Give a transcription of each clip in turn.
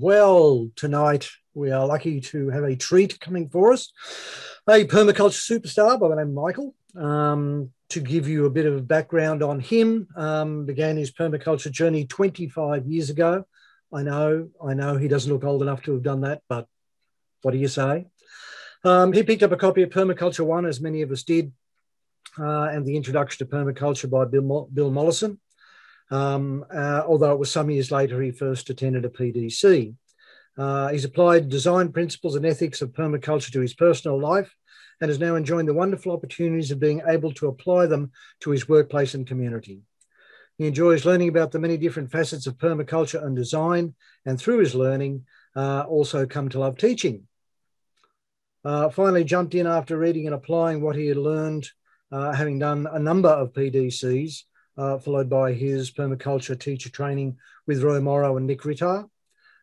Well, tonight we are lucky to have a treat coming for us. A permaculture superstar by the name of Michael. Um, to give you a bit of background on him, um, began his permaculture journey 25 years ago. I know, I know he doesn't look old enough to have done that, but what do you say? Um, he picked up a copy of Permaculture One, as many of us did, uh, and the Introduction to Permaculture by Bill, Bill Mollison. Um, uh, although it was some years later he first attended a PDC. Uh, he's applied design principles and ethics of permaculture to his personal life and is now enjoying the wonderful opportunities of being able to apply them to his workplace and community. He enjoys learning about the many different facets of permaculture and design, and through his learning, uh, also come to love teaching. Uh, finally, jumped in after reading and applying what he had learned, uh, having done a number of PDCs, uh, followed by his permaculture teacher training with Rowe Morrow and Nick Ritar.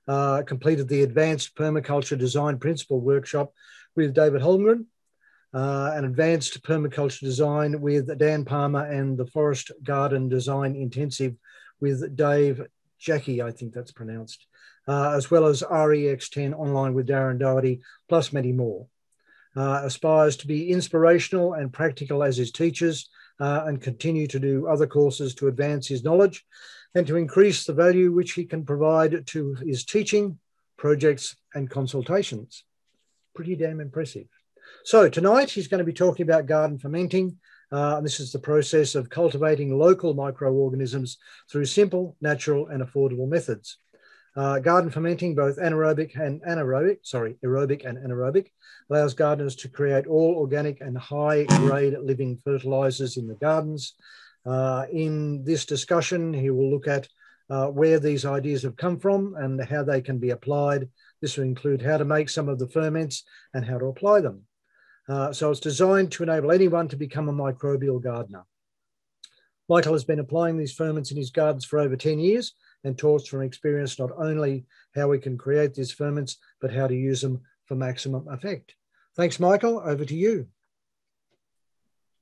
Uh, completed the Advanced Permaculture Design Principle Workshop with David Holmgren, uh, an Advanced Permaculture Design with Dan Palmer, and the Forest Garden Design Intensive with Dave Jacke, I think that's pronounced, uh, as well as REX10 online with Darren Doherty, plus many more. Uh, aspires to be inspirational and practical as his teachers, uh, and continue to do other courses to advance his knowledge and to increase the value which he can provide to his teaching, projects, and consultations. Pretty damn impressive. So tonight he's going to be talking about garden fermenting. Uh, and this is the process of cultivating local microorganisms through simple, natural, and affordable methods. Uh, garden fermenting, both anaerobic and anaerobic, sorry, aerobic and anaerobic, allows gardeners to create all organic and high grade living fertilizers in the gardens. Uh, in this discussion, he will look at uh, where these ideas have come from and how they can be applied. This will include how to make some of the ferments and how to apply them. Uh, so it's designed to enable anyone to become a microbial gardener. Michael has been applying these ferments in his gardens for over 10 years and taught from experience not only how we can create these ferments, but how to use them for maximum effect. Thanks, Michael. Over to you.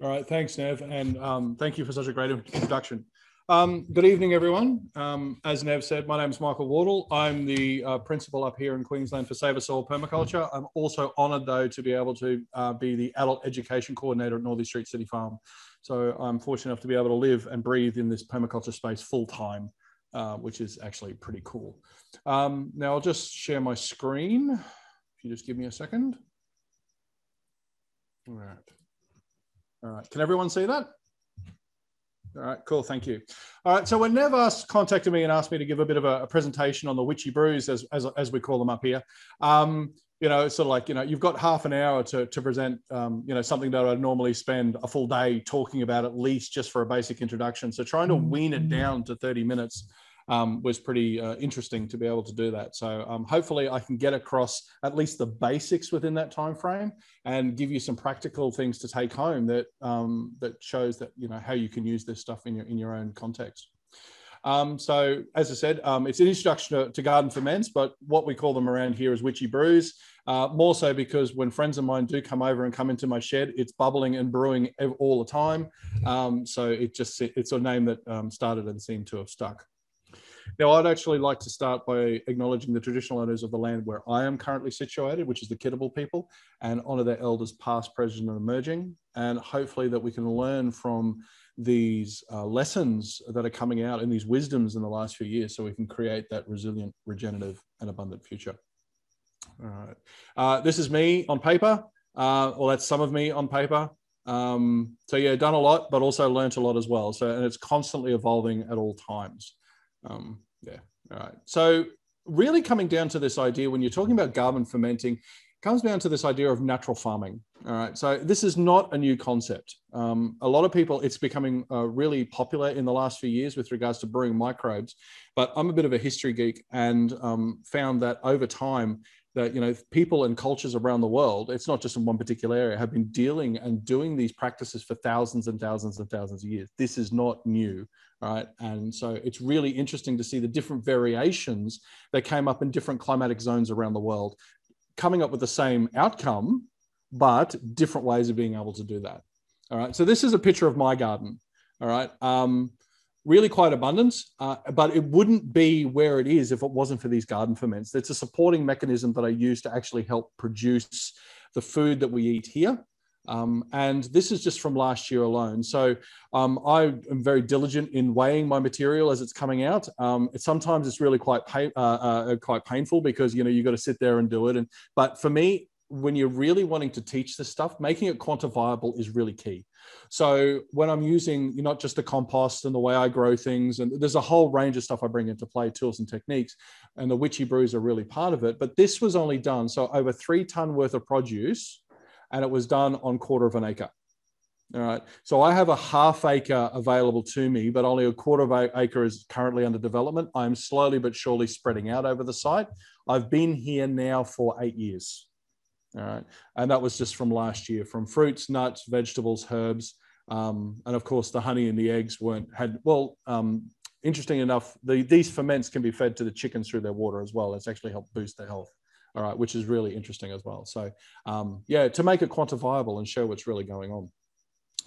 All right, thanks, Nev, and um, thank you for such a great introduction. Um, good evening, everyone. Um, as Nev said, my name is Michael Wardle. I'm the uh, principal up here in Queensland for Savour Soil Permaculture. I'm also honoured, though, to be able to uh, be the adult education coordinator at Northey Street City Farm. So I'm fortunate enough to be able to live and breathe in this permaculture space full time. Uh, which is actually pretty cool. Um, now I'll just share my screen. If you just give me a second. All right. All right. Can everyone see that? All right, cool. Thank you. All right. So when Nev asked, contacted me and asked me to give a bit of a, a presentation on the witchy brews, as, as, as we call them up here, um, you know, sort of like, you know, you've got half an hour to, to present, um, you know, something that I'd normally spend a full day talking about at least just for a basic introduction. So trying to wean it down to 30 minutes um, was pretty uh, interesting to be able to do that. So um, hopefully I can get across at least the basics within that time frame and give you some practical things to take home that um, that shows that you know how you can use this stuff in your in your own context. Um, so as I said, um, it's an introduction to, to, garden ferments, but what we call them around here is witchy brews. Uh, more so because when friends of mine do come over and come into my shed, it's bubbling and brewing all the time. Um, so it just it's a name that um, started and seemed to have stuck. Now, I'd actually like to start by acknowledging the traditional owners of the land where I am currently situated, which is the Kidabal people, and honour their elders past, present, and emerging. And hopefully that we can learn from these uh, lessons that are coming out and these wisdoms in the last few years so we can create that resilient, regenerative, and abundant future. All right. Uh, this is me on paper. Uh, well, that's some of me on paper. Um, so yeah, done a lot, but also learnt a lot as well. So, and it's constantly evolving at all times. Um, yeah. All right. So really coming down to this idea when you're talking about garden fermenting, comes down to this idea of natural farming. All right. So this is not a new concept. Um, a lot of people, it's becoming uh, really popular in the last few years with regards to brewing microbes. But I'm a bit of a history geek and um, found that over time, that you know people and cultures around the world it's not just in one particular area have been dealing and doing these practices for thousands and thousands and thousands of years this is not new right? And so it's really interesting to see the different variations that came up in different climatic zones around the world, coming up with the same outcome, but different ways of being able to do that. All right. So this is a picture of my garden. All right. Um, really quite abundant, uh, but it wouldn't be where it is if it wasn't for these garden ferments. It's a supporting mechanism that I use to actually help produce the food that we eat here. Um, and this is just from last year alone. So um, I am very diligent in weighing my material as it's coming out. Um, it, sometimes it's really quite uh, uh, quite painful because you know you got to sit there and do it. And but for me, when you're really wanting to teach this stuff, making it quantifiable is really key. So when I'm using not just the compost and the way I grow things, and there's a whole range of stuff I bring into play, tools and techniques, and the witchy brews are really part of it. But this was only done so over three ton worth of produce, and it was done on quarter of an acre. All right. So I have a half acre available to me, but only a quarter of an acre is currently under development. I'm slowly but surely spreading out over the site. I've been here now for eight years. All right. And that was just from last year from fruits, nuts, vegetables, herbs. Um, and of course, the honey and the eggs weren't had. Well, um, interesting enough, the, these ferments can be fed to the chickens through their water as well. It's actually helped boost their health. All right, which is really interesting as well. So, um, yeah, to make it quantifiable and show what's really going on.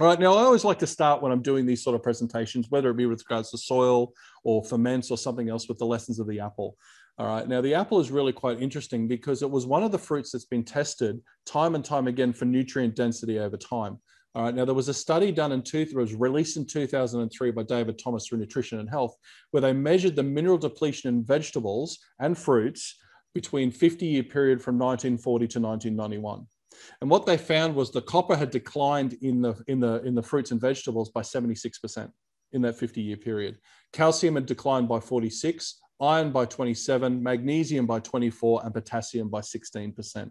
All right, now I always like to start when I'm doing these sort of presentations, whether it be with regards to soil or ferments or something else, with the lessons of the apple. All right. Now, the apple is really quite interesting because it was one of the fruits that's been tested time and time again for nutrient density over time. All right. Now, there was a study done in two, was released in 2003 by David Thomas for Nutrition and Health, where they measured the mineral depletion in vegetables and fruits between 50 year period from 1940 to 1991. And what they found was the copper had declined in the, in the, in the fruits and vegetables by 76% in that 50 year period. Calcium had declined by 46, iron by 27, magnesium by 24, and potassium by 16%.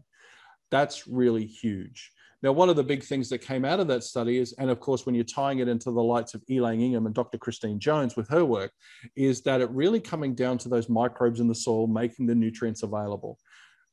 That's really huge. Now, one of the big things that came out of that study is, and of course, when you're tying it into the lights of Elaine Ingham and Dr. Christine Jones with her work, is that it really coming down to those microbes in the soil making the nutrients available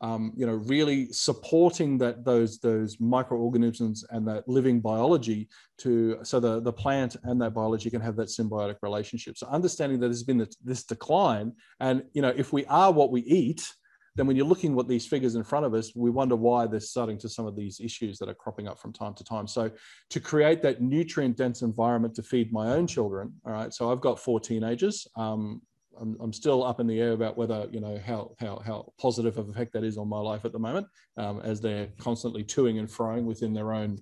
um, you know, really supporting that those those microorganisms and that living biology to so the the plant and that biology can have that symbiotic relationship. So understanding that there's been this decline, and you know, if we are what we eat, then when you're looking at these figures in front of us, we wonder why they're starting to some of these issues that are cropping up from time to time. So to create that nutrient dense environment to feed my own children, all right. So I've got four teenagers. Um, I'm, I'm still up in the air about whether you know how how how positive of effect that is on my life at the moment, um, as they're constantly toing and froing within their own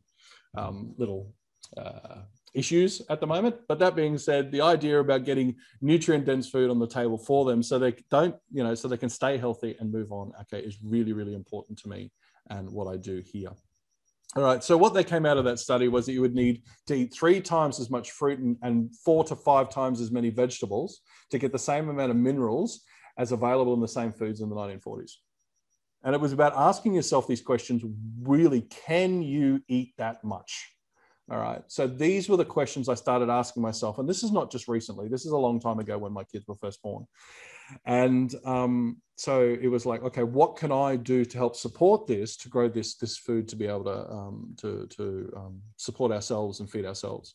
um, little uh, issues at the moment. But that being said, the idea about getting nutrient dense food on the table for them so they don't you know so they can stay healthy and move on, okay, is really really important to me and what I do here. All right. So what they came out of that study was that you would need to eat three times as much fruit and, and, four to five times as many vegetables to get the same amount of minerals as available in the same foods in the 1940s. And it was about asking yourself these questions: Really, can you eat that much? All right. So these were the questions I started asking myself, and this is not just recently. This is a long time ago when my kids were first born. And um, so it was like, okay, what can I do to help support this, to grow this this food, to be able to um, to to um, support ourselves and feed ourselves.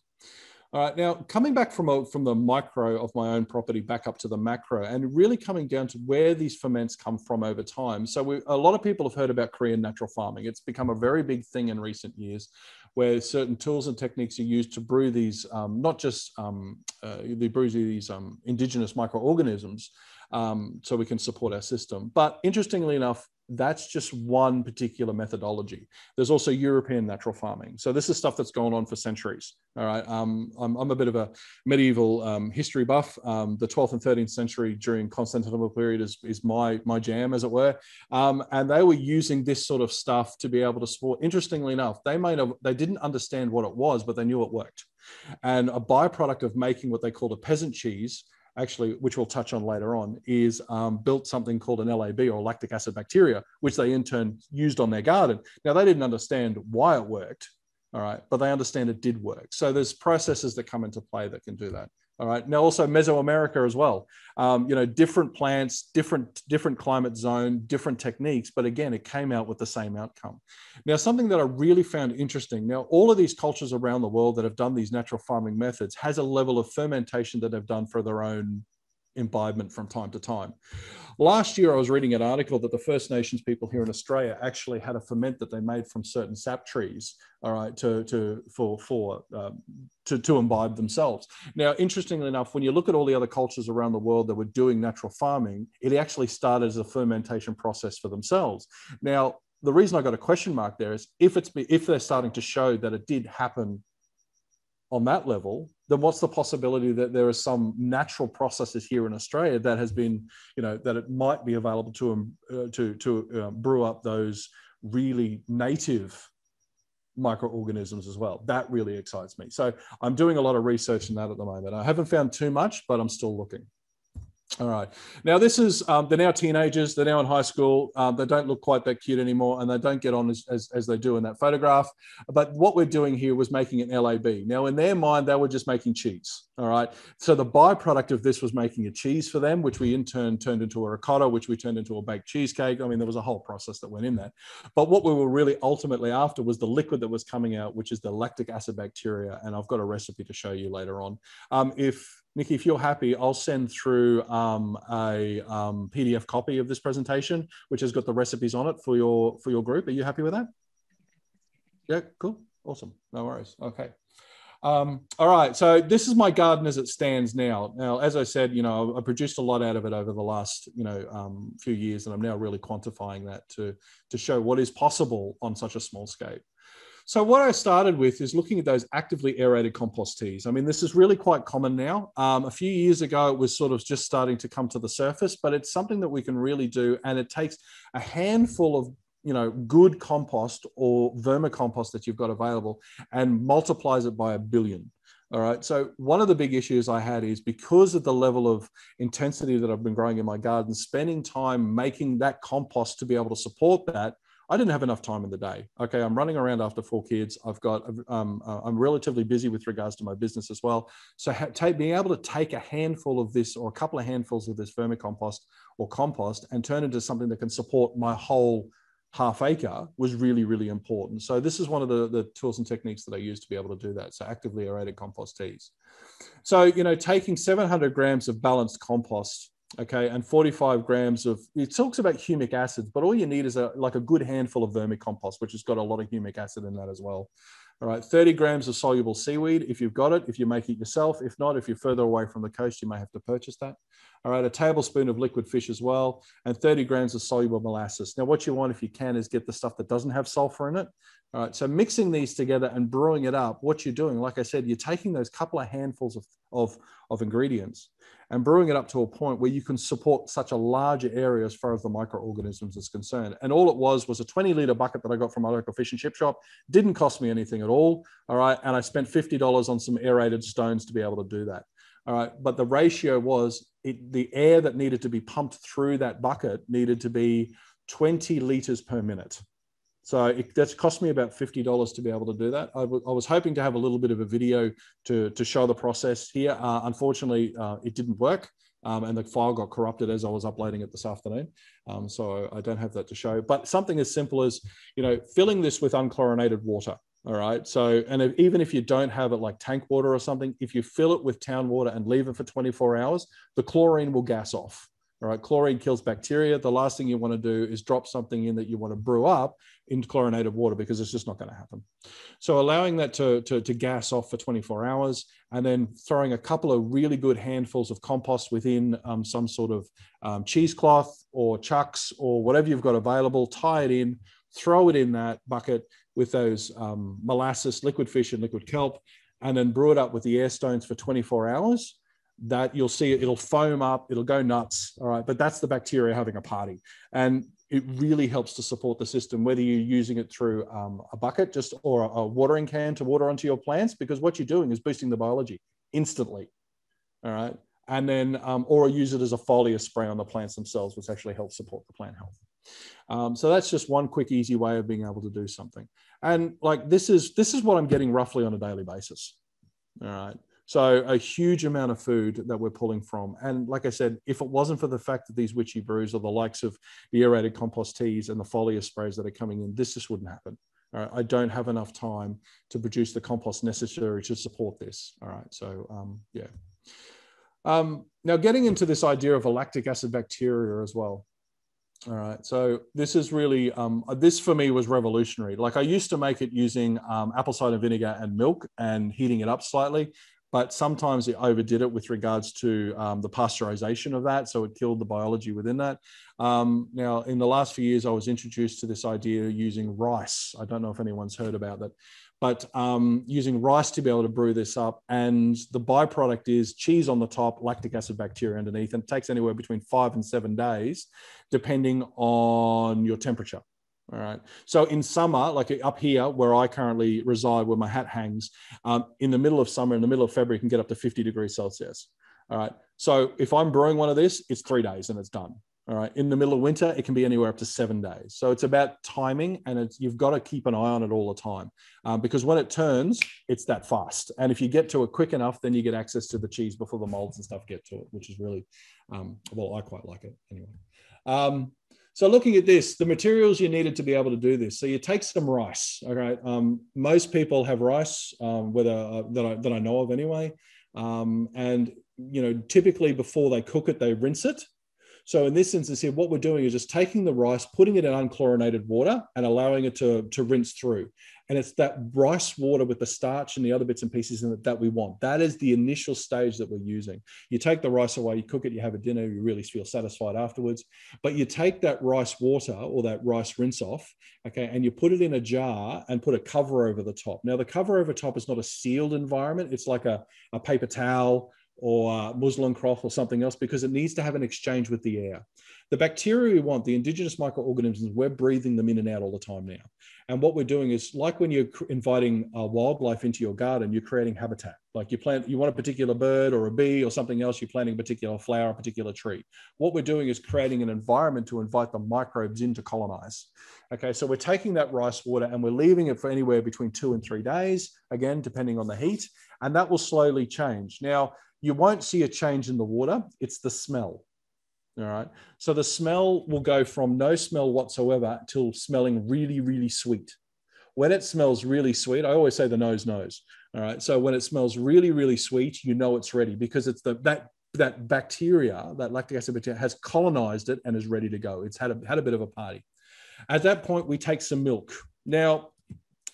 All right, now coming back from from the micro of my own property back up to the macro, and really coming down to where these ferments come from over time. So we, a lot of people have heard about Korean natural farming. It's become a very big thing in recent years, where certain tools and techniques are used to brew these, um, not just um, uh, they brew these um, indigenous microorganisms, um, so we can support our system. But interestingly enough, that's just one particular methodology. There's also European natural farming. So this is stuff that's gone on for centuries. All right. Um, I'm, I'm, a bit of a medieval um, history buff. Um, the 12th and 13th century during Constantinople period is, is my, my jam, as it were. Um, and they were using this sort of stuff to be able to support. Interestingly enough, they made a, they didn't understand what it was, but they knew it worked. And a byproduct of making what they called a peasant cheese actually, which we'll touch on later on, is um, built something called an LAB or lactic acid bacteria, which they in turn used on their garden. Now, they didn't understand why it worked, all right, but they understand it did work. So there's processes that come into play that can do that. All right. Now also Mesoamerica as well. Um, you know, different plants, different different climate zone, different techniques, but again, it came out with the same outcome. Now, something that I really found interesting. Now, all of these cultures around the world that have done these natural farming methods has a level of fermentation that they've done for their own imbibement from time to time. Last year, I was reading an article that the First Nations people here in Australia actually had a ferment that they made from certain sap trees, all right, to, to for for um, to, to imbibe themselves. Now, interestingly enough, when you look at all the other cultures around the world that were doing natural farming, it actually started as a fermentation process for themselves. Now, the reason I got a question mark there is if it's if they're starting to show that it did happen on that level, then what's the possibility that there are some natural processes here in Australia that has been, you know, that it might be available to um, uh, to to uh, brew up those really native microorganisms as well. That really excites me. So I'm doing a lot of research in that at the moment. I haven't found too much, but I'm still looking. All right. Now, this is, um, they're now teenagers. They're now in high school. Um, they don't look quite that cute anymore and they don't get on as, as, as, they do in that photograph. But what we're doing here was making an LAB. Now, in their mind, they were just making cheese. All right. So the byproduct of this was making a cheese for them, which we in turn turned into a ricotta, which we turned into a baked cheesecake. I mean, there was a whole process that went in that. But what we were really ultimately after was the liquid that was coming out, which is the lactic acid bacteria. And I've got a recipe to show you later on. Um, if Nikki, if you're happy, I'll send through um, a um, PDF copy of this presentation, which has got the recipes on it for your for your group. Are you happy with that? Yeah, cool, awesome, no worries. Okay. Um, all right, so this is my garden as it stands now. Now, as I said, you know, I produced a lot out of it over the last, you know, um, few years, and I'm now really quantifying that to to show what is possible on such a small scale. So what I started with is looking at those actively aerated compost teas. I mean, this is really quite common now. Um, a few years ago, it was sort of just starting to come to the surface, but it's something that we can really do, and it takes a handful of you know good compost or vermicompost that you've got available and multiplies it by a billion. All right. So one of the big issues I had is because of the level of intensity that I've been growing in my garden, spending time making that compost to be able to support that I didn't have enough time in the day. Okay, I'm running around after four kids. I've got, um, uh, I'm relatively busy with regards to my business as well. So take, being able to take a handful of this or a couple of handfuls of this vermicompost or compost and turn into something that can support my whole half acre was really, really important. So this is one of the, the tools and techniques that I use to be able to do that. So actively aerated compost teas. So, you know, taking 700 grams of balanced compost okay, and 45 grams of, it talks about humic acids, but all you need is a, like a good handful of vermicompost, which has got a lot of humic acid in that as well. All right, 30 grams of soluble seaweed if you've got it, if you make it yourself. If not, if you're further away from the coast, you may have to purchase that. All right, a tablespoon of liquid fish as well, and 30 grams of soluble molasses. Now, what you want, if you can, is get the stuff that doesn't have sulfur in it. All right, so mixing these together and brewing it up, what you're doing, like I said, you're taking those couple of handfuls of, of, of ingredients and brewing it up to a point where you can support such a larger area as far as the microorganisms is concerned. And all it was was a 20 liter bucket that I got from my local fish and chip shop. Didn't cost me anything at all. All right. And I spent $50 on some aerated stones to be able to do that. All right. But the ratio was it, the air that needed to be pumped through that bucket needed to be 20 liters per minute. So it, that's cost me about $50 to be able to do that. I, was hoping to have a little bit of a video to, to show the process here. Uh, unfortunately, uh, it didn't work. Um, and the file got corrupted as I was uploading it this afternoon. Um, so I don't have that to show. But something as simple as, you know, filling this with unchlorinated water. All right. So, and if, even if you don't have it like tank water or something, if you fill it with town water and leave it for 24 hours, the chlorine will gas off. All right, chlorine kills bacteria. The last thing you want to do is drop something in that you want to brew up in chlorinated water because it's just not going to happen. So allowing that to, to, to, gas off for 24 hours and then throwing a couple of really good handfuls of compost within um, some sort of um, cheesecloth or chucks or whatever you've got available, tie it in, throw it in that bucket with those um, molasses, liquid fish and liquid kelp, and then brew it up with the air stones for 24 hours that you'll see it, it'll foam up, it'll go nuts. All right. But that's the bacteria having a party. And it really helps to support the system, whether you're using it through um, a bucket just or a, a, watering can to water onto your plants, because what you're doing is boosting the biology instantly. All right. And then, um, or use it as a foliar spray on the plants themselves, which actually helps support the plant health. Um, so that's just one quick, easy way of being able to do something. And like this is this is what I'm getting roughly on a daily basis. All right. So a huge amount of food that we're pulling from. And like I said, if it wasn't for the fact that these witchy brews or the likes of the aerated compost teas and the foliar sprays that are coming in, this just wouldn't happen. All right, I don't have enough time to produce the compost necessary to support this. All right, so um, yeah. Um, now, getting into this idea of a lactic acid bacteria as well. All right, so this is really um, this for me was revolutionary. Like I used to make it using um, apple cider vinegar and milk and heating it up slightly, but sometimes it overdid it with regards to um, the pasteurization of that, so it killed the biology within that. Um, now, in the last few years, I was introduced to this idea using rice. I don't know if anyone's heard about that, but um, using rice to be able to brew this up. And the byproduct is cheese on the top, lactic acid bacteria underneath, and it takes anywhere between five and seven days, depending on your temperature. All right. So in summer, like up here where I currently reside, where my hat hangs, um, in the middle of summer, in the middle of February, can get up to 50 degrees Celsius. All right. So if I'm brewing one of this, it's three days and it's done. All right. In the middle of winter, it can be anywhere up to seven days. So it's about timing, and you've got to keep an eye on it all the time um, because when it turns, it's that fast. And if you get to it quick enough, then you get access to the cheese before the molds and stuff get to it, which is really, um, well, I quite like it anyway. So looking at this, the materials you needed to be able to do this. So you take some rice. Right. Um, most people have rice, um, whether uh, that I that I know of anyway. Um, and you know, typically before they cook it, they rinse it. So in this instance here, what we're doing is just taking the rice, putting it in unchlorinated water and allowing it to, to rinse through. And it's that rice water with the starch and the other bits and pieces in it that we want. That is the initial stage that we're using. You take the rice away, you cook it, you have a dinner, you really feel satisfied afterwards. But you take that rice water or that rice rinse off, okay, and you put it in a jar and put a cover over the top. Now, the cover over top is not a sealed environment, it's like a, a paper towel or muslin cloth or something else because it needs to have an exchange with the air. The bacteria we want, the indigenous microorganisms, we're breathing them in and out all the time now. And what we're doing is like when you're inviting uh, wildlife into your garden, you're creating habitat. Like you plant, you want a particular bird or a bee or something else, you're planting a particular flower, a particular tree. What we're doing is creating an environment to invite the microbes in to colonize. Okay, so we're taking that rice water and we're leaving it for anywhere between two and three days, again, depending on the heat, and that will slowly change. Now, you won't see a change in the water, it's the smell. All right. So the smell will go from no smell whatsoever till smelling really, really sweet. When it smells really sweet, I always say the nose knows. All right. So when it smells really, really sweet, you know it's ready because it's the that that bacteria, that lactic acid bacteria, has colonized it and is ready to go. It's had a had a bit of a party. At that point, we take some milk. Now,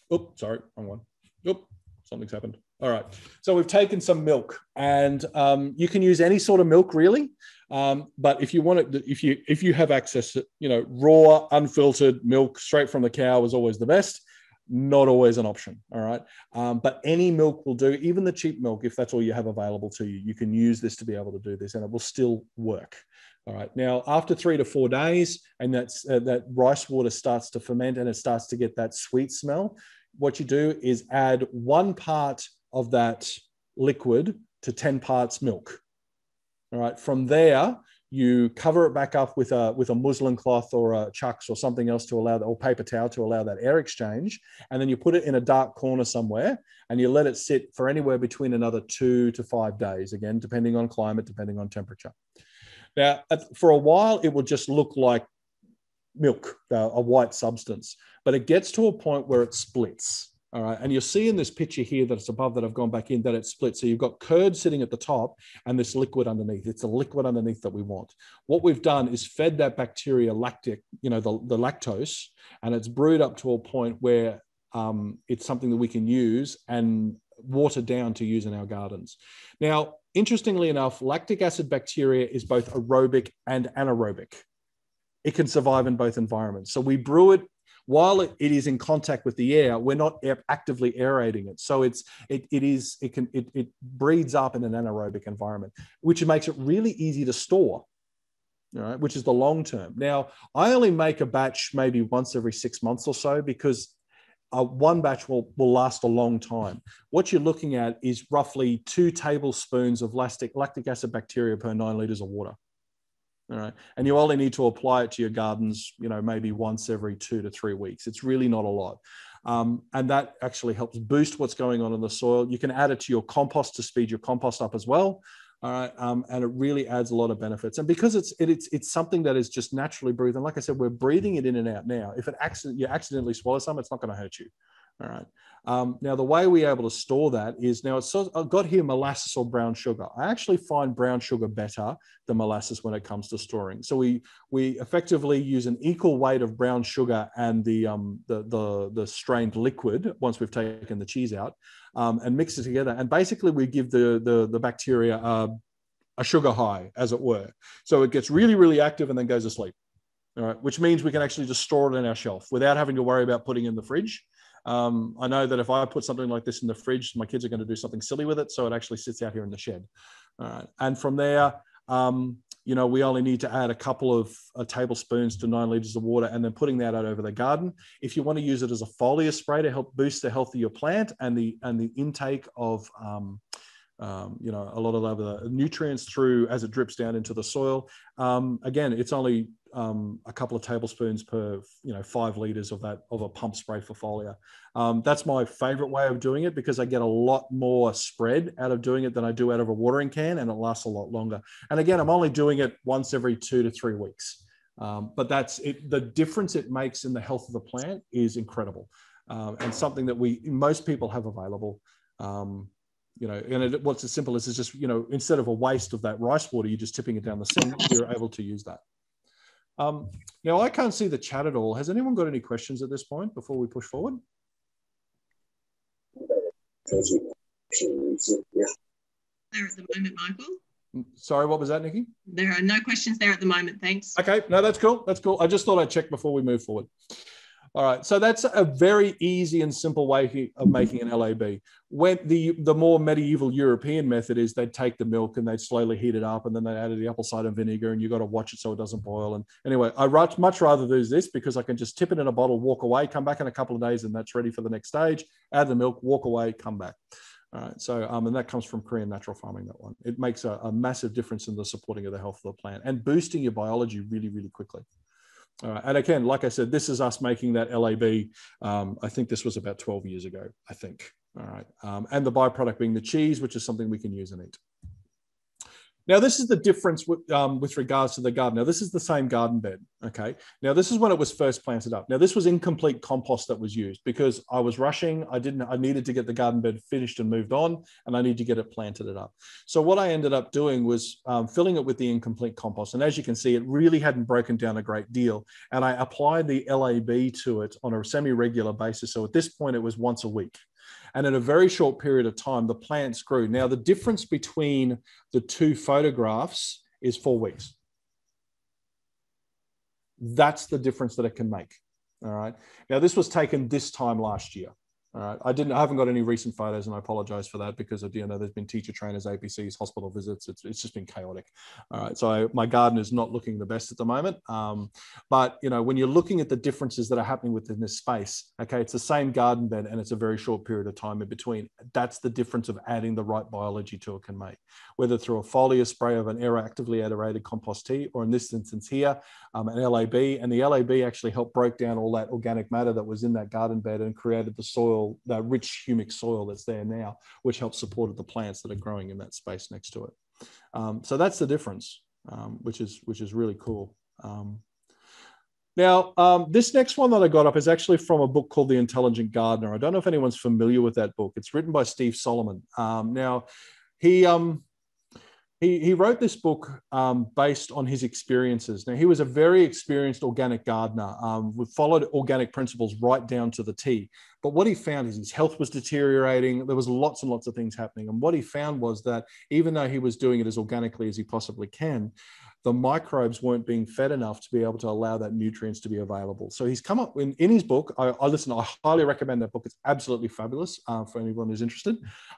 oh, sorry, wrong one. Oh, something's happened. All right. So we've taken some milk, and um, you can use any sort of milk, really. Um, but if you want it, if you if you have access to, you know, raw, unfiltered milk straight from the cow is always the best. Not always an option. All right. Um, but any milk will do, even the cheap milk, if that's all you have available to you, you can use this to be able to do this, and it will still work. All right. Now, after three to four days, and that's uh, that rice water starts to ferment and it starts to get that sweet smell. What you do is add one part of that liquid to 10 parts milk. All right. From there, you cover it back up with a with a muslin cloth or a chucks or something else to allow that or paper towel to allow that air exchange and then you put it in a dark corner somewhere and you let it sit for anywhere between another two to five days again depending on climate depending on temperature now for a while it will just look like milk uh, a white substance but it gets to a point where it splits all right. And you'll see in this picture here that it's above that I've gone back in that it's split. So you've got curd sitting at the top and this liquid underneath. It's the liquid underneath that we want. What we've done is fed that bacteria lactic, you know, the, the lactose, and it's brewed up to a point where um, it's something that we can use and water down to use in our gardens. Now, interestingly enough, lactic acid bacteria is both aerobic and anaerobic. It can survive in both environments. So we brew it while it, is in contact with the air, we're not actively aerating it. So it's it, it is it can it, it breeds up in an anaerobic environment, which makes it really easy to store. Right, which is the long term. Now, I only make a batch maybe once every six months or so because uh, one batch will, will last a long time. What you're looking at is roughly two tablespoons of lactic, lactic acid bacteria per nine liters of water. All right. And you only need to apply it to your gardens, you know, maybe once every two to three weeks. It's really not a lot. Um, and that actually helps boost what's going on in the soil. You can add it to your compost to speed your compost up as well. All right, um, and it really adds a lot of benefits. And because it's it, it's it's something that is just naturally breathing. like I said, we're breathing it in and out now. If it accident you accidentally swallow some, it's not going to hurt you. All right. Um, now, the way we're able to store that is now it's I've got here molasses or brown sugar. I actually find brown sugar better than molasses when it comes to storing. So we we effectively use an equal weight of brown sugar and the um, the, the the strained liquid once we've taken the cheese out um, and mix it together. And basically, we give the the, the bacteria uh, a sugar high, as it were. So it gets really really active and then goes to sleep. All right, which means we can actually just store it in our shelf without having to worry about putting in the fridge um, I know that if I put something like this in the fridge, my kids are going to do something silly with it. So it actually sits out here in the shed. All right. And from there, um, you know, we only need to add a couple of uh, tablespoons to nine liters of water and then putting that out over the garden. If you want to use it as a foliar spray to help boost the health of your plant and the and the intake of um, um, you know, a lot of the nutrients through as it drips down into the soil. Um, again, it's only um, a couple of tablespoons per, you know, five liters of that of a pump spray for foliar. Um, that's my favorite way of doing it because I get a lot more spread out of doing it than I do out of a watering can, and it lasts a lot longer. And again, I'm only doing it once every two to three weeks. Um, but that's it. The difference it makes in the health of the plant is incredible, um, and something that we most people have available. Um, you know, and it, what's as simple as is just, you know, instead of a waste of that rice water, you're just tipping it down the sink, you're able to use that. Um, now, I can't see the chat at all. Has anyone got any questions at this point before we push forward? There at the moment, Michael. Mm, sorry, what was that, Nikki? There are no questions there at the moment. Thanks. Okay, no, that's cool. That's cool. I just thought I'd check before we move forward. All right, so that's a very easy and simple way of making an LAB. When the the more medieval European method is they'd take the milk and they'd slowly heat it up and then they added the apple cider vinegar and you got to watch it so it doesn't boil. And anyway, I much rather do this because I can just tip it in a bottle, walk away, come back in a couple of days, and that's ready for the next stage. Add the milk, walk away, come back. All right, so um, and that comes from Korean natural farming. That one, it makes a, a massive difference in the supporting of the health of the plant and boosting your biology really, really quickly. And again, like I said, this is us making that LAB. Um, I think this was about 12 years ago, I think. All right. Um, and the byproduct being the cheese, which is something we can use and eat. Now, this is the difference with, um, with regards to the garden. Now, this is the same garden bed. Okay. Now, this is when it was first planted up. Now, this was incomplete compost that was used because I was rushing. I didn't, I needed to get the garden bed finished and moved on, and I need to get it planted it up. So, what I ended up doing was um, filling it with the incomplete compost. And as you can see, it really hadn't broken down a great deal. And I applied the LAB to it on a semi regular basis. So, at this point, it was once a week. And in a very short period of time, the plants grew. Now, the difference between the two photographs is four weeks. That's the difference that it can make. All right. Now, this was taken this time last year. All right. I didn't. I haven't got any recent photos, and I apologize for that because of, you know there's been teacher trainers, APCs, hospital visits. It's, it's just been chaotic. All right. So I, my garden is not looking the best at the moment. Um, but you know when you're looking at the differences that are happening within this space, okay, it's the same garden bed, and it's a very short period of time in between. That's the difference of adding the right biology to it can make, whether through a foliar spray of an aeroactively aerated compost tea, or in this instance here, um, an LAB. And the LAB actually helped break down all that organic matter that was in that garden bed and created the soil soil, that rich humic soil that's there now, which helps support the plants that are growing in that space next to it. Um, so that's the difference, um, which is which is really cool. Um, now, um, this next one that I got up is actually from a book called The Intelligent Gardener. I don't know if anyone's familiar with that book. It's written by Steve Solomon. Um, now, he um, he, he wrote this book um, based on his experiences. Now, he was a very experienced organic gardener, um, followed organic principles right down to the T. But what he found is his health was deteriorating. There was lots and lots of things happening. And what he found was that even though he was doing it as organically as he possibly can, the microbes weren't being fed enough to be able to allow that nutrients to be available. So he's come up in, in his book. I, I listen, I highly recommend that book. It's absolutely fabulous uh, for anyone who's interested.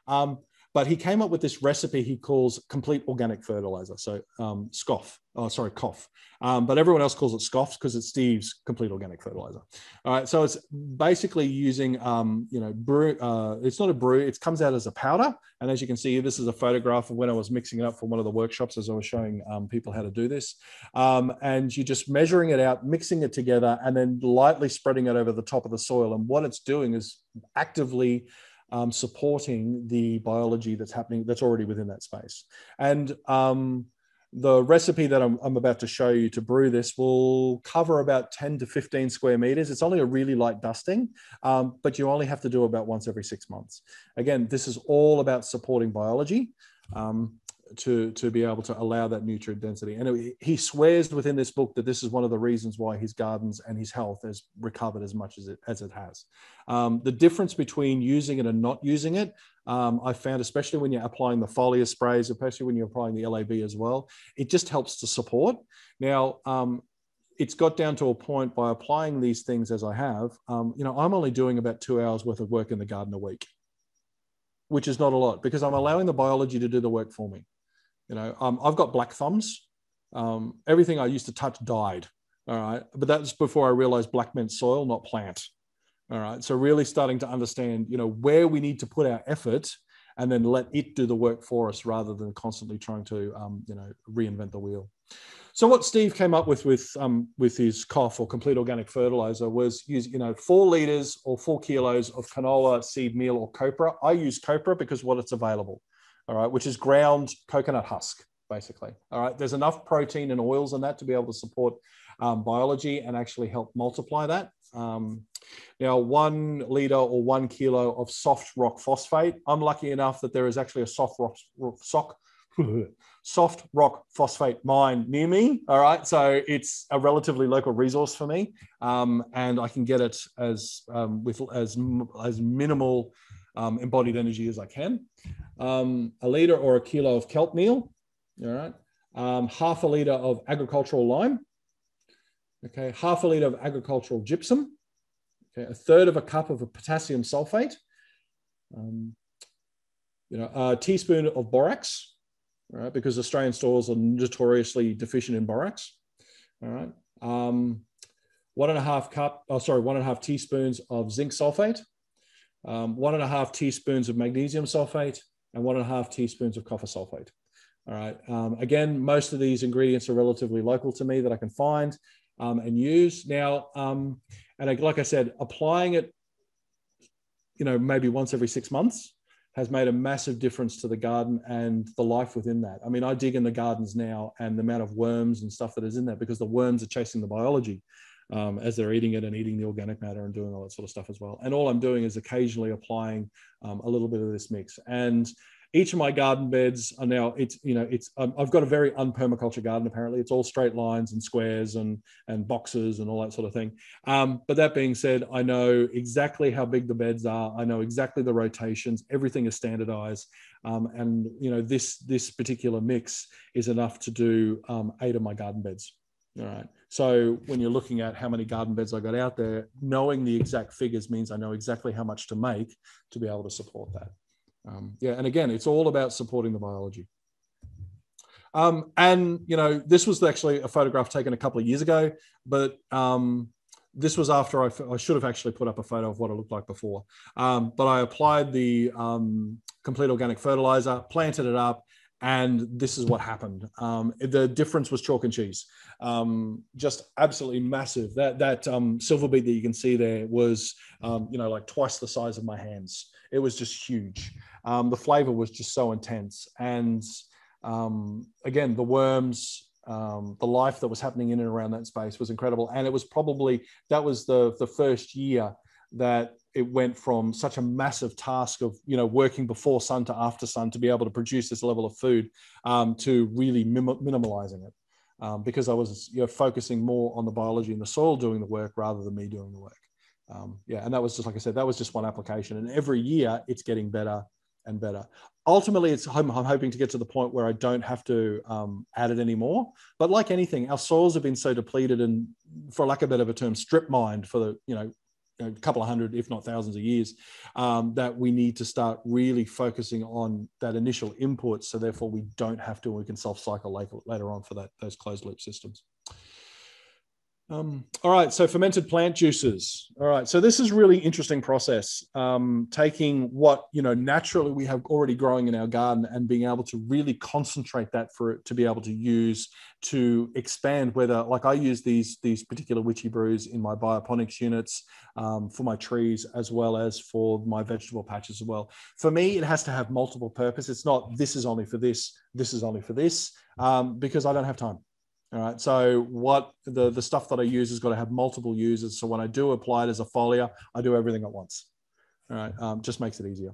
Um, but he came up with this recipe he calls complete organic fertilizer. So um, SCOF, oh, sorry, cough. Um, but everyone else calls it scoffs because it's Steve's complete organic fertilizer. All right. So it's basically using, um, you know, brew. Uh, it's not a brew. It comes out as a powder. And as you can see, this is a photograph of when I was mixing it up for one of the workshops as I was showing um, people how to do this. Um, and you're just measuring it out, mixing it together, and then lightly spreading it over the top of the soil. And what it's doing is actively um, supporting the biology that's happening that's already within that space. And um, the recipe that I'm, I'm, about to show you to brew this will cover about 10 to 15 square meters. It's only a really light dusting, um, but you only have to do about once every six months. Again, this is all about supporting biology. Um, to to be able to allow that nutrient density. And he swears within this book that this is one of the reasons why his gardens and his health has recovered as much as it as it has. Um, the difference between using it and not using it, um, I found, especially when you're applying the foliar sprays, especially when you're applying the LAB as well, it just helps to support. Now, um, it's got down to a point by applying these things as I have. Um, you know, I'm only doing about two hours worth of work in the garden a week which is not a lot because I'm allowing the biology to do the work for me. You know, um, I've got black thumbs. Um, everything I used to touch died. All right. But that's before I realized black meant soil, not plant. All right. So really starting to understand, you know, where we need to put our effort and then let it do the work for us rather than constantly trying to, um, you know, reinvent the wheel. So what Steve came up with with um, with his COF or complete organic fertilizer was use you know four liters or four kilos of canola seed meal or copra. I use copra because what it's available all right, which is ground coconut husk, basically. All right, there's enough protein and oils in that to be able to support um, biology and actually help multiply that. Um, now, one liter or one kilo of soft rock phosphate. I'm lucky enough that there is actually a soft rock, sock, soft rock phosphate mine near me. All right, so it's a relatively local resource for me, um, and I can get it as um, with as as minimal um, embodied energy as I can. Um, a liter or a kilo of kelp meal, all right. Um, half a liter of agricultural lime, okay. Half a liter of agricultural gypsum, okay. A third of a cup of a potassium sulfate, um, you know, a teaspoon of borax, all right, because Australian soils are notoriously deficient in borax, all right. Um, one and a half cup, oh, sorry, one and a half teaspoons of zinc sulfate, um, one and a half teaspoons of magnesium sulfate, and one and a half teaspoons of copper sulfate. All right. Um, again, most of these ingredients are relatively local to me that I can find um, and use now. Um, and like I said, applying it, you know, maybe once every six months has made a massive difference to the garden and the life within that. I mean, I dig in the gardens now and the amount of worms and stuff that is in there because the worms are chasing the biology um, as they're eating it and eating the organic matter and doing all that sort of stuff as well. And all I'm doing is occasionally applying um, a little bit of this mix. And each of my garden beds are now it's you know it's um, I've got a very unpermaculture garden apparently it's all straight lines and squares and and boxes and all that sort of thing um, but that being said I know exactly how big the beds are I know exactly the rotations everything is standardized um, and you know this this particular mix is enough to do um, eight of my garden beds all right. So when you're looking at how many garden beds I got out there, knowing the exact figures means I know exactly how much to make to be able to support that. Um, yeah. And again, it's all about supporting the biology. Um, and, you know, this was actually a photograph taken a couple of years ago, but um, this was after I, I, should have actually put up a photo of what it looked like before. Um, but I applied the um, complete organic fertilizer, planted it up, and this is what happened. Um, the difference was chalk and cheese, um, just absolutely massive. That that um, silver beet that you can see there was, um, you know, like twice the size of my hands. It was just huge. Um, the flavor was just so intense, and um, again, the worms, the life that was happening in and around that space was incredible. And it was probably that was the the first year that it went from such a massive task of you know working before sun to after sun to be able to produce this level of food um, to really mim- minimalizing it um, because I was you know focusing more on the biology and the soil doing the work rather than me doing the work. Um, yeah, and that was just like I said, that was just one application, and every year it's getting better and better. Ultimately, it's I'm, I'm hoping to get to the point where I don't have to um, add it anymore. But like anything, our soils have been so depleted and, for lack of a better term, strip mined for the you know a couple of hundred, if not thousands of years, um, that we need to start really focusing on that initial input. So therefore we don't have to, we can self cycle later, later on for that, those closed loop systems. Um, all right, so fermented plant juices. All right, so this is really interesting process. Um, taking what you know naturally we have already growing in our garden and being able to really concentrate that for it to be able to use to expand. Whether like I use these these particular witchy brews in my bioponics units um, for my trees as well as for my vegetable patches as well. For me, it has to have multiple purpose. It's not this is only for this, this is only for this, um, because I don't have time. All right. So what the, the stuff that I use has got to have multiple users. So when I do apply it as a foliar, I do everything at once. Right. Um, just makes it easier.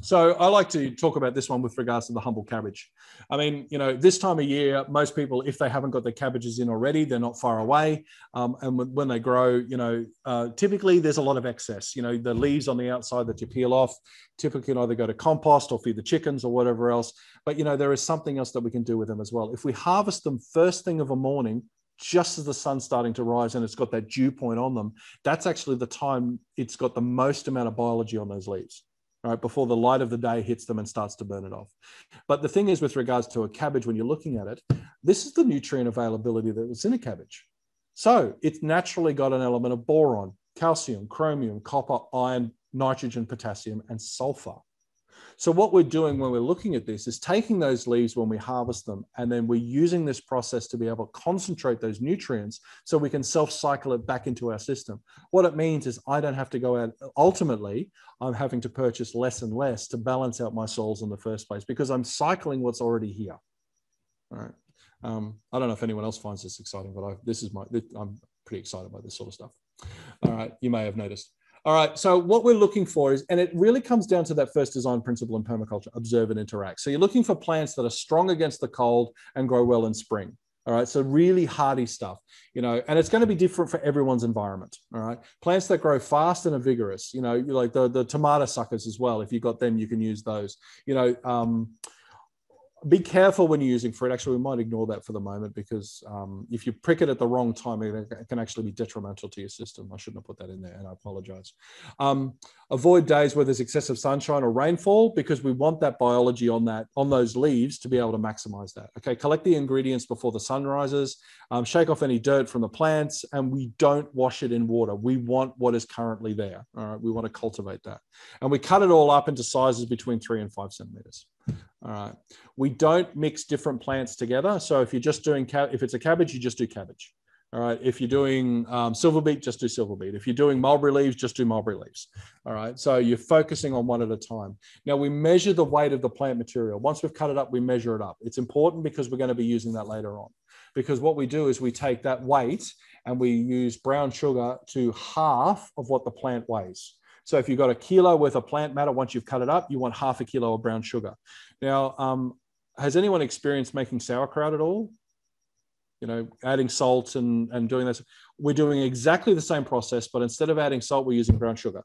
So I like to talk about this one with regards to the humble cabbage. I mean, you know, this time of year, most people, if they haven't got their cabbages in already, they're not far away. Um, and when they grow, you know, uh, typically there's a lot of excess. You know, the leaves on the outside that you peel off, typically either go to compost or feed the chickens or whatever else. But you know, there is something else that we can do with them as well. If we harvest them first thing of a morning, just as the sun's starting to rise and it's got that dew point on them, that's actually the time it's got the most amount of biology on those leaves right? Before the light of the day hits them and starts to burn it off. But the thing is with regards to a cabbage when you're looking at it this is the nutrient availability that was in a cabbage. So it's naturally got an element of boron calcium chromium copper iron nitrogen potassium and sulfur so what we're doing when we're looking at this is taking those leaves when we harvest them, and then we're using this process to be able to concentrate those nutrients so we can self-cycle it back into our system. What it means is I don't have to go out. Ultimately, I'm having to purchase less and less to balance out my soils in the first place because I'm cycling what's already here. All right. Um, I don't know if anyone else finds this exciting, but I, this is my, I'm pretty excited by this sort of stuff. All right. You may have noticed. All right. So what we're looking for is, and it really comes down to that first design principle in permaculture: observe and interact. So you're looking for plants that are strong against the cold and grow well in spring. All right. So really hardy stuff, you know, and it's going to be different for everyone's environment. All right. Plants that grow fast and are vigorous, you know, like the, the tomato suckers as well. If you've got them, you can use those, you know, um, be careful when you're using fruit. Actually, we might ignore that for the moment because um, if you prick it at the wrong time, it can actually be detrimental to your system. I shouldn't have put that in there, and I apologize. Um, avoid days where there's excessive sunshine or rainfall because we want that biology on that on those leaves to be able to maximize that. Okay, collect the ingredients before the sun rises. Um, shake off any dirt from the plants, and we don't wash it in water. We want what is currently there. All right, we want to cultivate that, and we cut it all up into sizes between three and five centimeters. All right. We don't mix different plants together. So if you're just doing, if it's a cabbage, you just do cabbage. All right. If you're doing um, silver beet, just do silver beet. If you're doing mulberry leaves, just do mulberry leaves. All right. So you're focusing on one at a time. Now we measure the weight of the plant material. Once we've cut it up, we measure it up. It's important because we're going to be using that later on. Because what we do is we take that weight and we use brown sugar to half of what the plant weighs. So if you've got a kilo worth of plant matter, once you've cut it up, you want half a kilo of brown sugar. Now, um, has anyone experienced making sauerkraut at all? You know, adding salt and, and doing this. We're doing exactly the same process, but instead of adding salt, we're using brown sugar.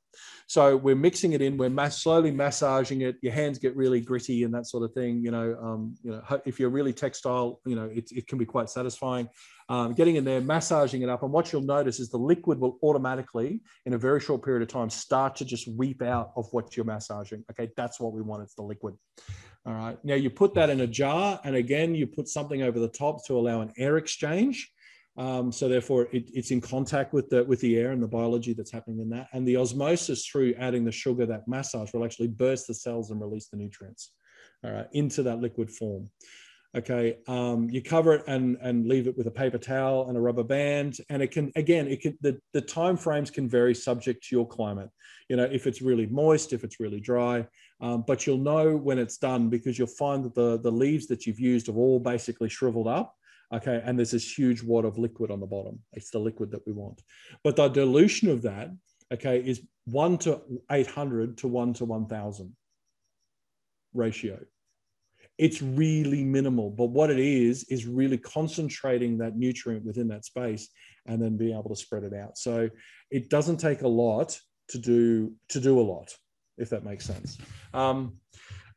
So we're mixing it in, we're mass, slowly massaging it. Your hands get really gritty and that sort of thing. You know, um, you know, if you're really textile, you know, it, it can be quite satisfying. Um, getting in there, massaging it up. And what you'll notice is the liquid will automatically, in a very short period of time, start to just weep out of what you're massaging. Okay, that's what we want. It's the liquid. All right. Now you put that in a jar, and again, you put something over the top to allow an air exchange. Um, so therefore, it, it's in contact with the with the air and the biology that's happening in that. And the osmosis through adding the sugar, that massage will actually burst the cells and release the nutrients all right, into that liquid form. Okay, um, you cover it and and leave it with a paper towel and a rubber band, and it can again it can the the time frames can vary subject to your climate. You know, if it's really moist, if it's really dry, um, but you'll know when it's done because you'll find that the the leaves that you've used have all basically shriveled up. Okay, and there's this huge wad of liquid on the bottom. It's the liquid that we want, but the dilution of that, okay, is one to eight hundred to one to one thousand ratio it's really minimal. But what it is, is really concentrating that nutrient within that space and then being able to spread it out. So it doesn't take a lot to do to do a lot, if that makes sense. Um,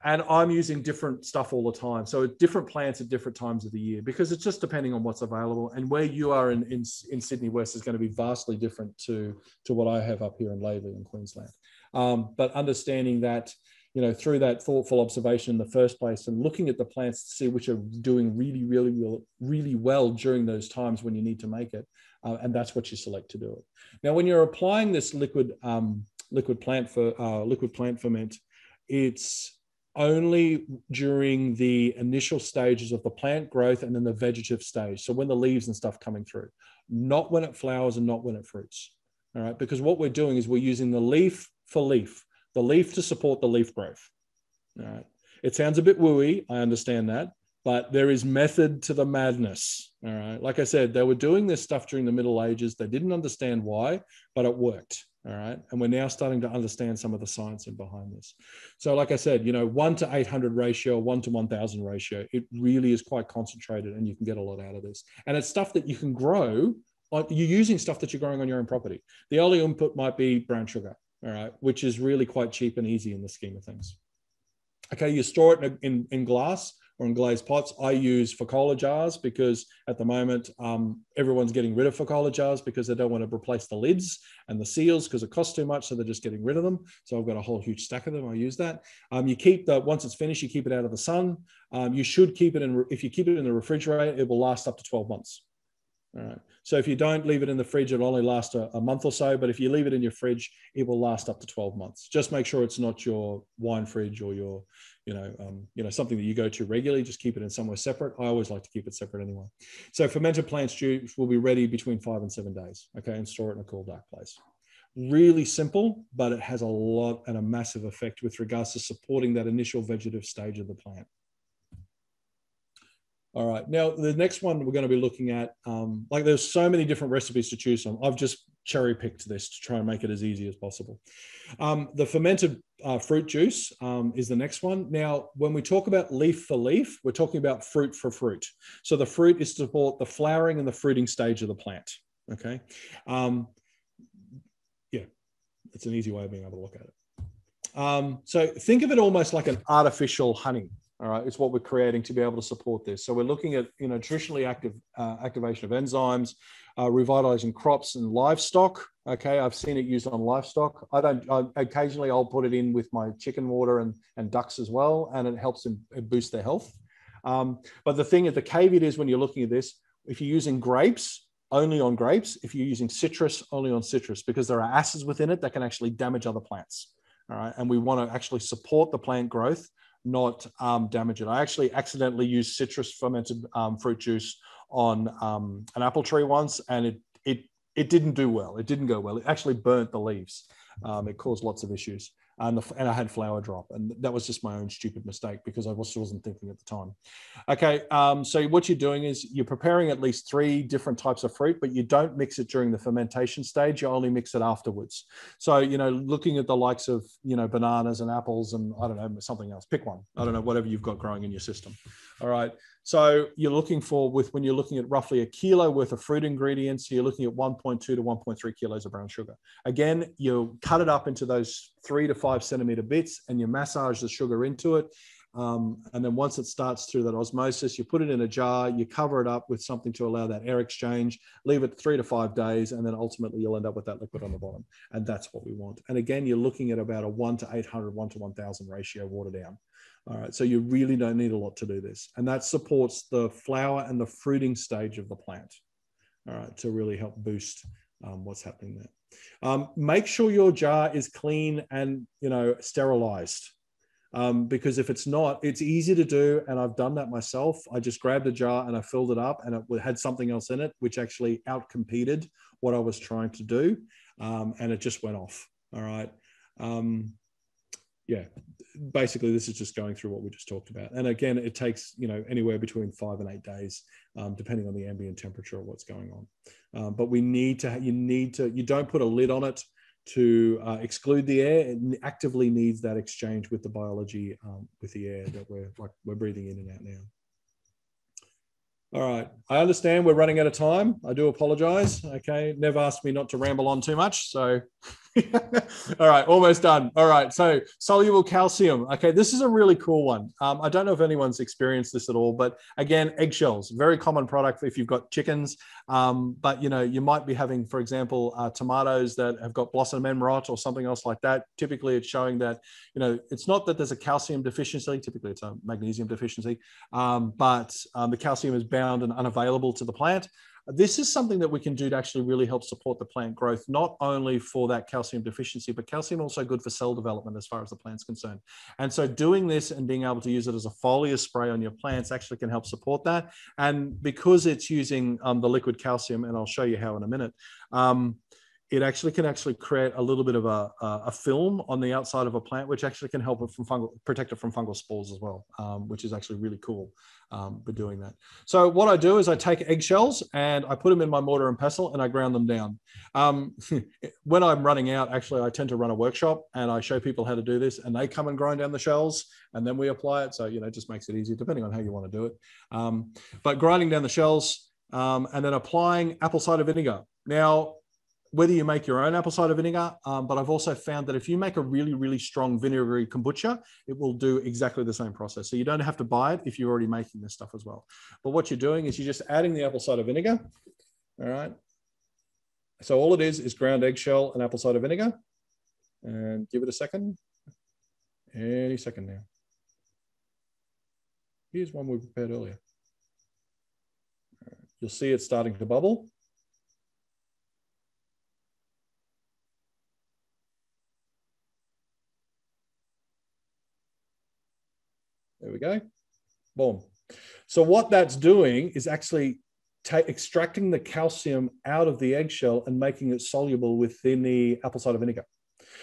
and I'm using different stuff all the time. So different plants at different times of the year because it's just depending on what's available. And where you are in, in, in Sydney West is going to be vastly different to, to what I have up here in Laidley in Queensland. Um, but understanding that you know, through that thoughtful observation in the first place and looking at the plants to see which are doing really, really, really, really well during those times when you need to make it. Uh, and that's what you select to do it. Now, when you're applying this liquid um, liquid plant for uh, liquid plant ferment, it's only during the initial stages of the plant growth and then the vegetative stage. So when the leaves and stuff coming through, not when it flowers and not when it fruits. All right, because what we're doing is we're using the leaf for leaf the leaf to support the leaf growth. Right. It sounds a bit wooey, I understand that, but there is method to the madness. All right. Like I said, they were doing this stuff during the Middle Ages. They didn't understand why, but it worked. All right. And we're now starting to understand some of the science in behind this. So, like I said, you know, one to 800 ratio, one to 1000 ratio, it really is quite concentrated and you can get a lot out of this. And it's stuff that you can grow. You're using stuff that you're growing on your own property. The only input might be brown sugar all right, which is really quite cheap and easy in the scheme of things. Okay, you store it in, in, in glass or in glazed pots. I use Vacola jars because at the moment um, everyone's getting rid of Vacola jars because they don't want to replace the lids and the seals because it costs too much. So they're just getting rid of them. So I've got a whole huge stack of them. I use that. Um, you keep the once it's finished, you keep it out of the sun. Um, you should keep it in. If you keep it in the refrigerator, it will last up to 12 months. All right. So if you don't leave it in the fridge, it'll only last a, a, month or so. But if you leave it in your fridge, it will last up to 12 months. Just make sure it's not your wine fridge or your, you know, um, you know, something that you go to regularly. Just keep it in somewhere separate. I always like to keep it separate anyway. So fermented plant juice will be ready between five and seven days. Okay, and store it in a cool, dark place. Really simple, but it has a lot and a massive effect with regards to supporting that initial vegetative stage of the plant. All right. Now, the next one we're going to be looking at, um, like there's so many different recipes to choose from. I've just cherry picked this to try and make it as easy as possible. Um, the fermented uh, fruit juice um, is the next one. Now, when we talk about leaf for leaf, we're talking about fruit for fruit. So the fruit is to support the flowering and the fruiting stage of the plant. Okay. Um, yeah, it's an easy way of being able to look at it. Um, so think of it almost like an artificial honey all right, it's what we're creating to be able to support this. So we're looking at you know traditionally active uh, activation of enzymes, uh, revitalizing crops and livestock. Okay, I've seen it used on livestock. I don't. I, occasionally, I'll put it in with my chicken water and and ducks as well, and it helps them boost their health. Um, but the thing is, the caveat is when you're looking at this, if you're using grapes, only on grapes. If you're using citrus, only on citrus, because there are acids within it that can actually damage other plants. All right, and we want to actually support the plant growth not um, damage it. I actually accidentally used citrus fermented um, fruit juice on um, an apple tree once, and it it it didn't do well. It didn't go well. It actually burnt the leaves. Um, it caused lots of issues and, the, and I had flower drop. And that was just my own stupid mistake because I wasn't thinking at the time. Okay, um, so what you're doing is you're preparing at least three different types of fruit, but you don't mix it during the fermentation stage. You only mix it afterwards. So, you know, looking at the likes of, you know, bananas and apples and I don't know, something else, pick one. I don't know, whatever you've got growing in your system. All right. So you're looking for with when you're looking at roughly a kilo worth of fruit ingredients, you're looking at 1.2 to 1.3 kilos of brown sugar. Again, you cut it up into those three to five centimeter bits and you massage the sugar into it. Um, and then once it starts through that osmosis, you put it in a jar, you cover it up with something to allow that air exchange, leave it three to five days, and then ultimately you'll end up with that liquid on the bottom. And that's what we want. And again, you're looking at about a one to 800, one to 1000 ratio water down. All right, so you really don't need a lot to do this. And that supports the flower and the fruiting stage of the plant, all right, to really help boost um, what's happening there. Um, make sure your jar is clean and, you know, sterilized. Um, because if it's not, it's easy to do. And I've done that myself. I just grabbed a jar and I filled it up and it had something else in it, which actually outcompeted what I was trying to do. Um, and it just went off. All right. Um, yeah, basically this is just going through what we just talked about. And again, it takes you know anywhere between five and eight days, um, depending on the ambient temperature of what's going on. Um, but we need to you need to you don't put a lid on it to uh, exclude the air. It actively needs that exchange with the biology um, with the air that we're like we're breathing in and out now. All right. I understand we're running out of time. I do apologize. Okay. Never asked me not to ramble on too much. So All right, almost done. All right, so soluble calcium. Okay, this is a really cool one. Um, I don't know if anyone's experienced this at all, but again, eggshells, very common product if you've got chickens. Um, but you know, you might be having, for example, uh, tomatoes that have got blossom end rot or something else like that. Typically, it's showing that you know it's not that there's a calcium deficiency. Typically, it's a magnesium deficiency, um, but um, the calcium is bound and unavailable to the plant this is something that we can do to actually really help support the plant growth, not only for that calcium deficiency, but calcium also good for cell development as far as the plant's concerned. And so doing this and being able to use it as a foliar spray on your plants actually can help support that. And because it's using um, the liquid calcium, and I'll show you how in a minute, um, it actually can actually create a little bit of a, a, film on the outside of a plant, which actually can help it from fungal, protect it from fungal spores as well, um, which is actually really cool um, for doing that. So what I do is I take eggshells and I put them in my mortar and pestle and I ground them down. Um, when I'm running out, actually, I tend to run a workshop and I show people how to do this and they come and grind down the shells and then we apply it. So, you know, it just makes it easier depending on how you want to do it. Um, but grinding down the shells um, and then applying apple cider vinegar. Now, whether you make your own apple cider vinegar, um, but I've also found that if you make a really, really strong vinegary kombucha, it will do exactly the same process. So you don't have to buy it if you're already making this stuff as well. But what you're doing is you're just adding the apple cider vinegar. All right. So all it is is ground eggshell and apple cider vinegar. And give it a second. Any second now. Here's one we prepared earlier. You'll see it starting to bubble. There we go. Boom. So what that's doing is actually extracting the calcium out of the eggshell and making it soluble within the apple cider vinegar.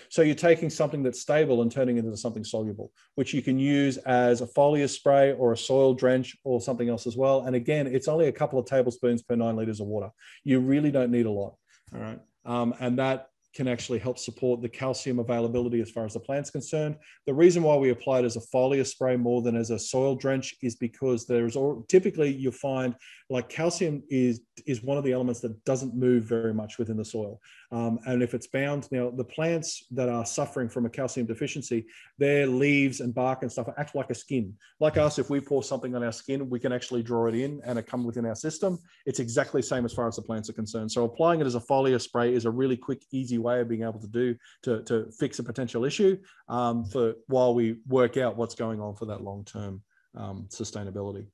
So you're taking something that's stable and turning it into something soluble, which you can use as a foliar spray or a soil drench or something else as well. And again, it's only a couple of tablespoons per nine liters of water. You really don't need a lot. All right. Um, and that can actually help support the calcium availability as far as the plant's concerned. The reason why we apply it as a foliar spray more than as a soil drench is because there's typically you find like calcium is is one of the elements that doesn't move very much within the soil. Um, and if it's bound, now the plants that are suffering from a calcium deficiency, their leaves and bark and stuff act like a skin. Like us, if we pour something on our skin, we can actually draw it in and it come within our system. It's exactly the same as far as the plants are concerned. So applying it as a foliar spray is a really quick, easy way of being able to do to, to fix a potential issue um, for while we work out what's going on for that long-term um, sustainability.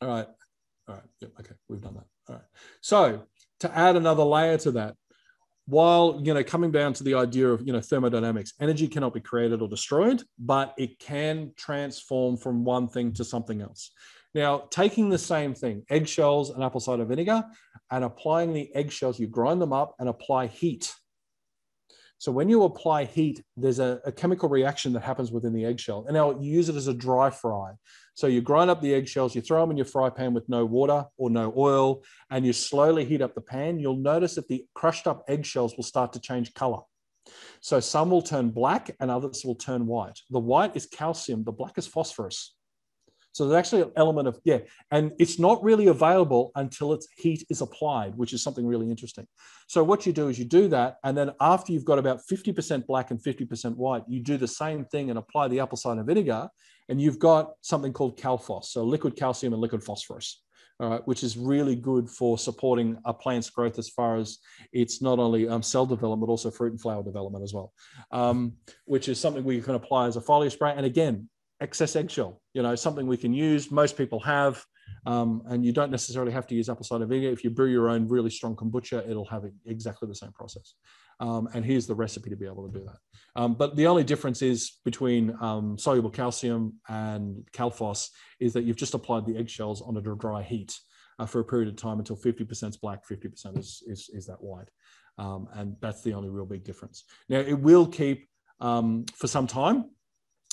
All right. All right. Yep. Okay. We've done that. All right. So to add another layer to that, while you know coming down to the idea of you know thermodynamics energy cannot be created or destroyed but it can transform from one thing to something else now taking the same thing eggshells and apple cider vinegar and applying the eggshells you grind them up and apply heat so when you apply heat, there's a, a, chemical reaction that happens within the eggshell. And now you use it as a dry fry. So you grind up the eggshells, you throw them in your fry pan with no water or no oil, and you slowly heat up the pan. You'll notice that the crushed up eggshells will start to change color. So some will turn black and others will turn white. The white is calcium, the black is phosphorus. So there's actually an element of, yeah, and it's not really available until its heat is applied, which is something really interesting. So what you do is you do that, and then after you've got about 50% black and 50% white, you do the same thing and apply the apple cider vinegar, and you've got something called calphos, so liquid calcium and liquid phosphorus. Right, which is really good for supporting a plant's growth as far as it's not only um, cell development, but also fruit and flower development as well, um, which is something we can apply as a foliar spray. And again, excess eggshell, you know, something we can use. Most people have, um, and you don't necessarily have to use apple cider vinegar. If you brew your own really strong kombucha, it'll have exactly the same process. Um, and here's the recipe to be able to do that. Um, but the only difference is between um, soluble calcium and calphos is that you've just applied the eggshells on a dry heat uh, for a period of time until 50% is black, 50% is, is, is that white. Um, and that's the only real big difference. Now, it will keep um, for some time.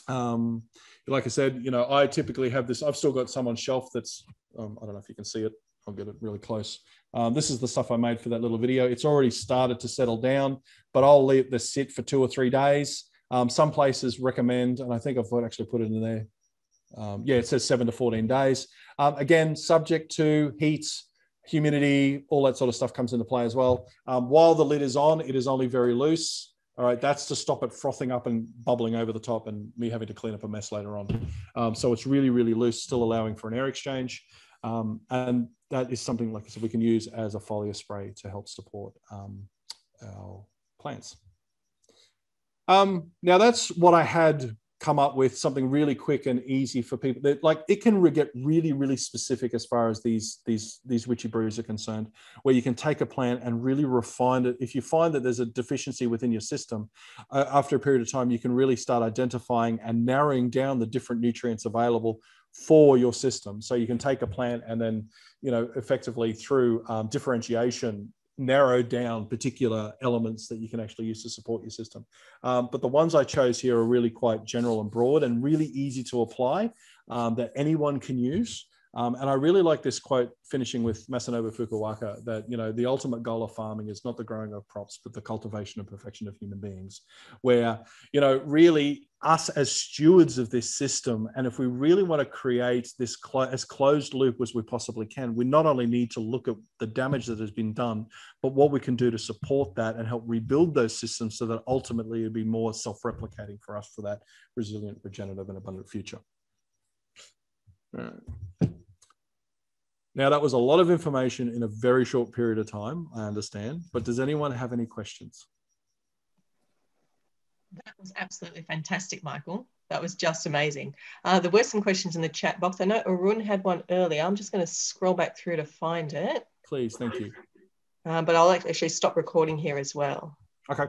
Um, like I said, you know, I typically have this, I've still got some on shelf that's, um, I don't know if you can see it. I'll get it really close. Um, this is the stuff I made for that little video. It's already started to settle down, but I'll leave this sit for two or three days. Um, some places recommend, and I think I've actually put it in there. Um, yeah, it says seven to 14 days. Um, again, subject to heat, humidity, all that sort of stuff comes into play as well. Um, while the lid is on, it is only very loose. All right, that's to stop it frothing up and bubbling over the top and me having to clean up a mess later on. Um, so it's really, really loose, still allowing for an air exchange. Um, and that is something, like I said, we can use as a foliar spray to help support um, our plants. Um, now that's what I had come up with something really quick and easy for people. That like it can get really really specific as far as these these these witchy brews are concerned where you can take a plant and really refine it. If you find that there's a deficiency within your system uh, after a period of time you can really start identifying and narrowing down the different nutrients available for your system. So you can take a plant and then you know effectively through um, differentiation narrow down particular elements that you can actually use to support your system. Um, but the ones I chose here are really quite general and broad and really easy to apply um, that anyone can use. Um, and I really like this quote finishing with Masanobu Fukuoka that, you know, the ultimate goal of farming is not the growing of crops, but the cultivation and perfection of human beings, where, you know, really us as stewards of this system, and if we really want to create this clo- as closed loop as we possibly can, we not only need to look at the damage that has been done, but what we can do to support that and help rebuild those systems so that ultimately it'd be more self-replicating for us for that resilient, regenerative, and abundant future. Right. Now, that was a lot of information in a very short period of time, I understand, but does anyone have any questions? That was absolutely fantastic, Michael. That was just amazing. Uh, there were some questions in the chat box. I know Arun had one earlier. I'm just going to scroll back through to find it. Please, thank you. Uh, but I'll actually stop recording here as well. Okay.